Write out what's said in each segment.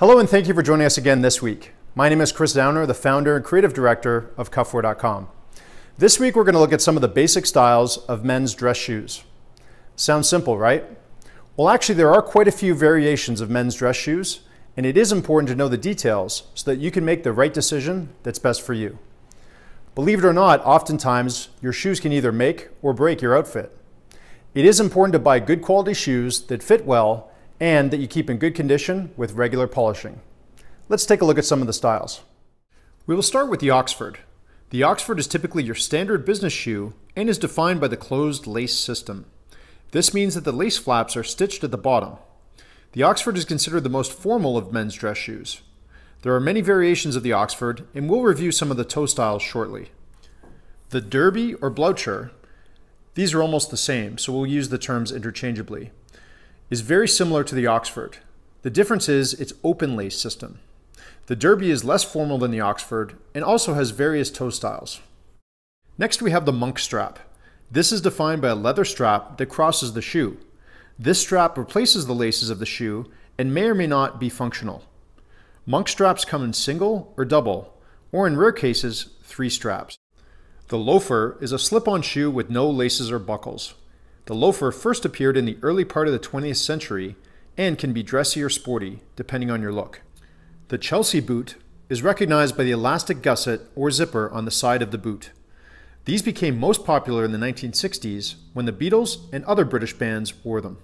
Hello and thank you for joining us again this week. My name is Chris Downer, the founder and creative director of Cuffwear.com. This week we're going to look at some of the basic styles of men's dress shoes. Sounds simple, right? Well, actually, there are quite a few variations of men's dress shoes, and it is important to know the details so that you can make the right decision that's best for you. Believe it or not, oftentimes your shoes can either make or break your outfit. It is important to buy good quality shoes that fit well and that you keep in good condition with regular polishing. Let's take a look at some of the styles. We will start with the Oxford. The Oxford is typically your standard business shoe and is defined by the closed lace system. This means that the lace flaps are stitched at the bottom. The Oxford is considered the most formal of men's dress shoes. There are many variations of the Oxford, and we'll review some of the toe styles shortly. The Derby or Blucher, these are almost the same, so we'll use the terms interchangeably is very similar to the Oxford. The difference is its open lace system. The Derby is less formal than the Oxford and also has various toe styles. Next we have the monk strap. This is defined by a leather strap that crosses the shoe. This strap replaces the laces of the shoe and may or may not be functional. Monk straps come in single or double, or in rare cases, three straps. The loafer is a slip-on shoe with no laces or buckles. The loafer first appeared in the early part of the 20th century and can be dressy or sporty, depending on your look. The Chelsea boot is recognized by the elastic gusset or zipper on the side of the boot. These became most popular in the 1960s when the Beatles and other British bands wore them.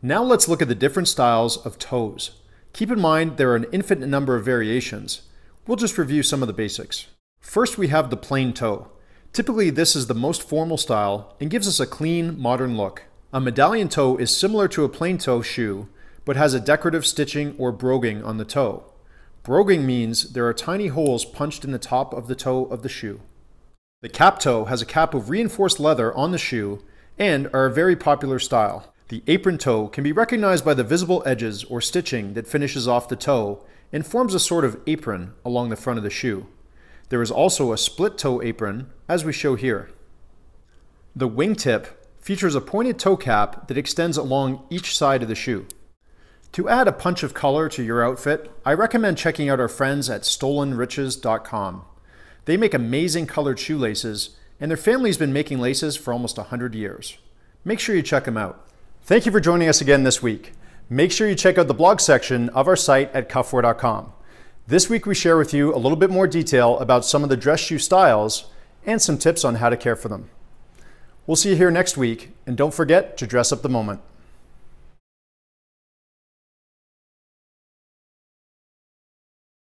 Now let's look at the different styles of toes. Keep in mind there are an infinite number of variations. We'll just review some of the basics. First we have the plain toe. Typically, this is the most formal style and gives us a clean, modern look. A medallion toe is similar to a plain toe shoe, but has a decorative stitching or broguing on the toe. Broguing means there are tiny holes punched in the top of the toe of the shoe. The cap toe has a cap of reinforced leather on the shoe and are a very popular style. The apron toe can be recognized by the visible edges or stitching that finishes off the toe and forms a sort of apron along the front of the shoe. There is also a split toe apron, as we show here. The wingtip features a pointed toe cap that extends along each side of the shoe. To add a punch of color to your outfit, I recommend checking out our friends at stolenriches.com. They make amazing colored shoelaces, and their family's been making laces for almost 100 years. Make sure you check them out. Thank you for joining us again this week. Make sure you check out the blog section of our site at cuffwear.com. This week we share with you a little bit more detail about some of the dress shoe styles and some tips on how to care for them. We'll see you here next week, and don't forget to dress up the moment.